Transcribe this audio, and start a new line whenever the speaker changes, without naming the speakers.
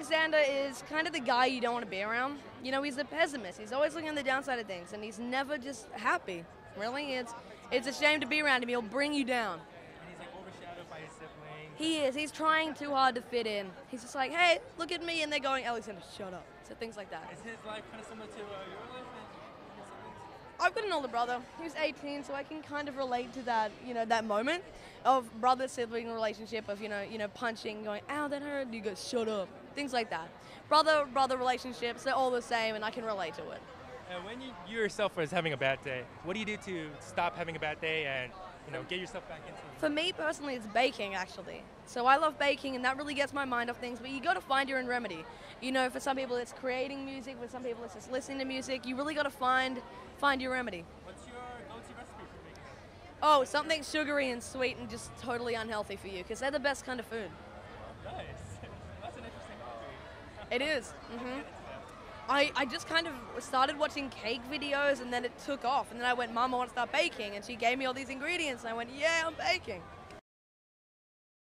Alexander is kind of the guy you don't want to be around. You know, he's a pessimist. He's always looking on the downside of things, and he's never just happy. Really, it's it's a shame to be around him. He'll bring you down.
And he's like overshadowed by his siblings.
He is. He's trying too hard to fit in. He's just like, hey, look at me, and they're going, Alexander, shut up. So things like that.
Is his life kind of similar to uh, your life and your siblings?
I've got an older brother. He's 18, so I can kind of relate to that, you know, that moment of brother sibling relationship of you know, you know, punching, going, ow, that hurt. And you go, shut up. Things like that. Brother brother relationships, they're all the same, and I can relate to it.
And when you, you yourself was having a bad day, what do you do to stop having a bad day and you know get yourself back into it?
For me personally, it's baking actually. So I love baking, and that really gets my mind off things. But you got to find your own remedy. You know, for some people it's creating music. For some people it's just listening to music. You really got to find find your remedy.
What's your go-to recipe for baking?
Oh, something sugary and sweet and just totally unhealthy for you, because they're the best kind of food. It is. hmm I, I just kind of started watching cake videos and then it took off. And then I went, Mom, I want to start baking. And she gave me all these ingredients. And I went, Yeah, I'm baking.